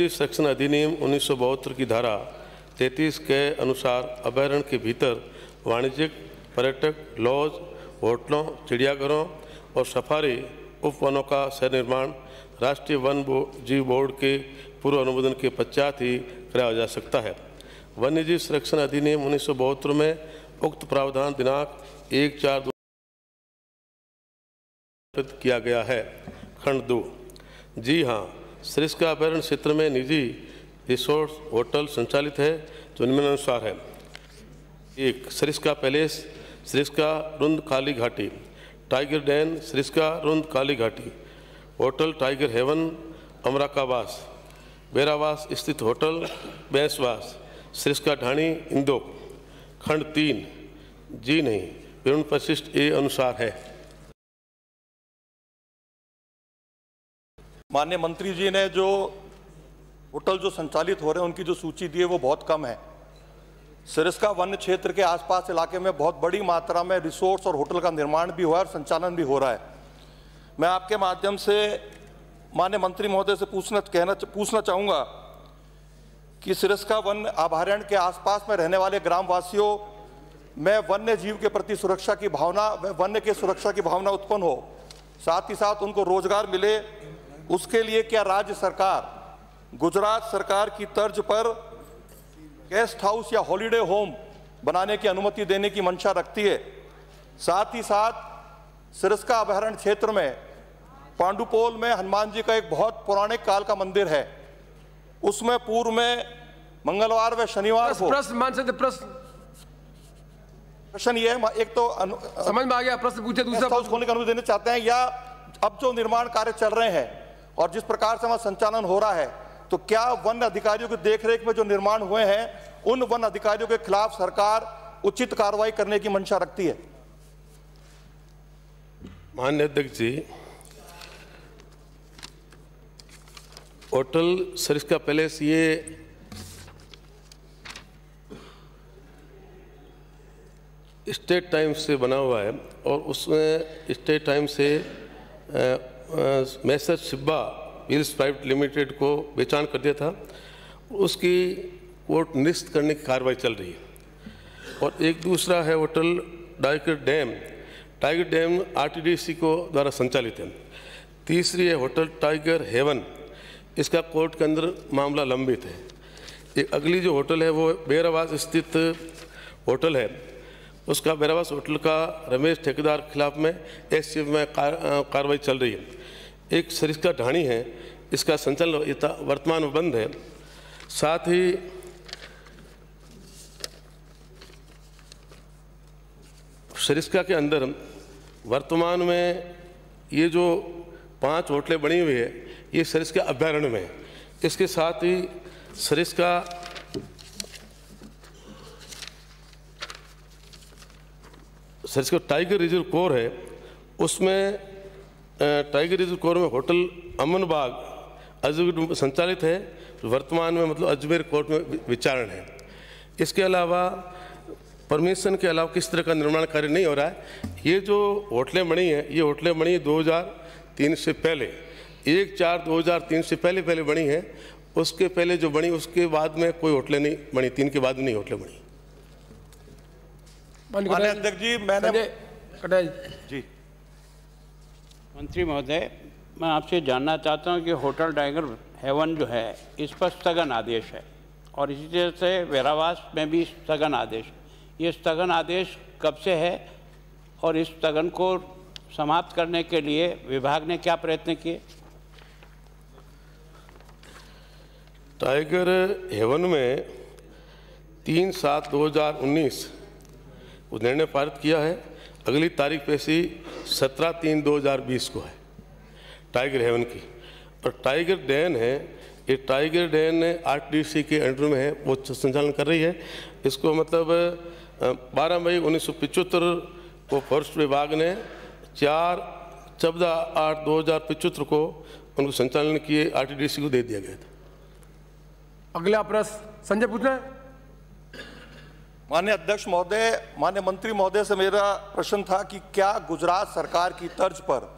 जिस सेक्शन अधिनियम उन्नीस सौ बहत्तर की धारा 33 के अनुसार अभयारण्य के भीतर वाणिज्यिक पर्यटक लॉज होटलों चिड़ियाघरों और सफारी उपवनों का सह निर्माण राष्ट्रीय वन बो, जीव बोर्ड के पूर्व अनुमोदन के पश्चात ही कराया जा सकता है। वन्यजीव संरक्षण अधिनियम उन्नीस सौ बहत्तर में उक्त प्रावधान दिनांक एक चार दो किया गया है। खंड दो। जी हाँ सरिस्का अभ्यारण्य क्षेत्र में निजी रिसोर्ट होटल संचालित है, जो निम्नानुसार है। एक सरिस्का पैलेस सरिस्का रुंद काली घाटी। टाइगर डैन सरिस्का रुंद Kali Ghati. Hotel Tiger Haven, Amrakawas. Berawas स्थित होटल, बैंसवास। सरिस्का ढाणी इंदो खंड तीन, जी नहीं, विवरण परिशिष्ट ए अनुसार है। माननीय मंत्री जी ने जो होटल जो संचालित हो रहे हैं, उनकी जो सूची दी है, वो बहुत कम है। सिरस्का वन्य क्षेत्र के आसपास इलाके में बहुत बड़ी मात्रा में रिसोर्ट्स और होटल का निर्माण भी हुआ है और संचालन भी हो रहा है। मैं आपके माध्यम से मान्य मंत्री महोदय से पूछना, कहना, पूछना चाहूँगा कि सिरस्का वन अभयारण्य के आसपास में रहने वाले ग्रामवासियों में वन्य जीव के प्रति सुरक्षा की भावना वन्य के सुरक्षा की भावना उत्पन्न हो। साथ ही साथ उनको रोज़गार मिले उसके लिए क्या राज्य सरकार गुजरात सरकार की तर्ज पर गेस्ट हाउस या हॉलिडे होम बनाने की अनुमति देने की मंशा रखती है? साथ ही साथ सिरस्का अभयारण्य क्षेत्र में पांडुपोल में हनुमान जी का एक बहुत पुराने काल का मंदिर है। उसमें पूर्व में मंगलवार व शनिवार को प्रश्न मान सकते प्रश्न। प्रश्न ये है एक तो अनु, समझ में आ गया प्रश्न पूछे दूसरा खोलने की अनुमति देना चाहते हैं या अब जो निर्माण कार्य चल रहे हैं और जिस प्रकार से वहाँ संचालन हो रहा है तो क्या वन अधिकारियों की देखरेख में जो निर्माण हुए हैं, उन वन अधिकारियों के खिलाफ सरकार उचित कार्रवाई करने की मंशा रखती है? मान्य अध्यक्ष जी, होटल सरिस्का पैलेस ये स्टेट टाइम से बना हुआ है और उसमें स्टेट टाइम से messrs Shibba mills private limited को बेचान कर दिया था। उसकी कोर्ट निस्त करने की कार्रवाई चल रही है। और एक दूसरा है hotel Tiger Dam Tiger Dam RTDC को द्वारा संचालित है। तीसरी है होटल टाइगर हेवन इसका कोर्ट के अंदर मामला लंबित है। एक अगली जो होटल है वो बेरावास स्थित होटल है। उसका बेरावास होटल का रमेश ठेकेदार के खिलाफ में एस में कार्रवाई चल रही है। एक सरिस्का ढाणी है, इसका संचालन वर्तमान में बंद है। साथ ही सरिस्का के अंदर वर्तमान में ये जो पाँच होटलें बनी हुई है, ये सरिस्का अभ्यारण्य में है। इसके साथ ही Sariska Sariska tiger reserve core है, उसमें टाइगर रिज़र्व कोर में होटल अमन बाग अजमेर संचालित है। वर्तमान में मतलब अजमेर कोर्ट में विचारण है। इसके अलावा परमिशन के अलावा किस तरह का निर्माण कार्य नहीं हो रहा है। ये जो होटलें बनी हैं ये होटलें बनी दो हज़ार तीन से पहले। एक चार दो हज़ार तीन से पहले पहले बनी हैं। उसके पहले जो बनी उसके बाद में कोई होटलें नहीं बनी तीन के बाद में नहीं होटलें बनी। अध्यक्ष जी मैंने जी। मंत्री महोदय, मैं आपसे जानना चाहता हूँ कि होटल टाइगर हेवन जो है, इस पर स्थगन आदेश है और इसी तरह से वेरावास में भी स्थगन आदेश ये स्थगन आदेश कब से है और इस स्थगन को समाप्त करने के लिए विभाग ने क्या प्रयत्न किए? टाइगर हेवन में तीन सात दो हज़ार उन्नीस निर्णय पारित किया है। अगली तारीख पे पेशी सत्रह तीन दो हज़ार बीस को है, टाइगर हेवन की। और टाइगर डैन है, ये टाइगर डैन आरटीसी के अंडर में है, वो संचालन कर रही है। इसको मतलब 12 मई उन्नीस सौ पिचहत्तर को फॉरेस्ट विभाग ने चार चौदह आठ दो हज़ार पिचहत्तर को उनको संचालन किए, आरटीडीसी को दे दिया गया था। अगला प्रश्न, संजय पूछना माननीय अध्यक्ष महोदय, माननीय मंत्री महोदय से मेरा प्रश्न था कि क्या गुजरात सरकार की तर्ज पर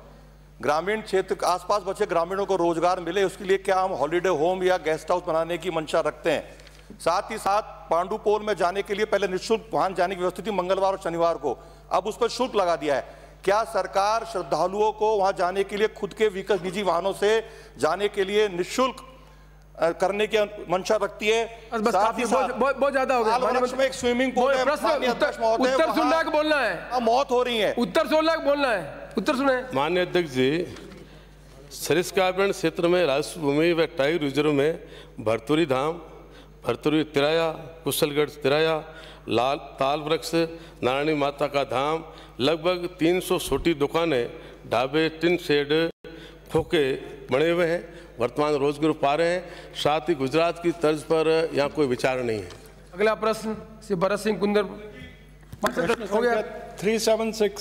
ग्रामीण क्षेत्र के आसपास बचे ग्रामीणों को रोज़गार मिले? उसके लिए क्या हम हॉलीडे होम या गेस्ट हाउस बनाने की मंशा रखते हैं? साथ ही साथ पांडुपोल में जाने के लिए पहले निःशुल्क वाहन जाने की व्यवस्था थी मंगलवार और शनिवार को। अब उस पर शुल्क लगा दिया है। क्या सरकार श्रद्धालुओं को वहाँ जाने के लिए खुद के व्हीकल निजी वाहनों से जाने के लिए निःशुल्क करने की मंशा रखती है। बस काफ़ी बहुत ज़्यादा हो गया। में एक स्विमिंग पूल है प्रश्न उत्तर सुनना है बोलना है? मौत हो रही है। उत्तर सुनना है बोलना है? उत्तर सुने। माननीय अध्यक्ष जी सरिस्कावरण क्षेत्र में राजस्व भूमि व टाइगर रिज़र्व में भरतुरी धाम भरतुरी तिराया कुशलगढ़ तिराया लाल ताल वृक्ष नारायणी माता का धाम लगभग 300 छोटी दुकानें ढाबे टिन शेड खोखे बने हुए हैं वर्तमान रोज़गार पा रहे हैं साथ ही गुजरात की तर्ज पर यहाँ कोई विचार नहीं है। अगला प्रश्न श्री भरत सिंह कुंदर। हो गया थ्री सेवन सिक्स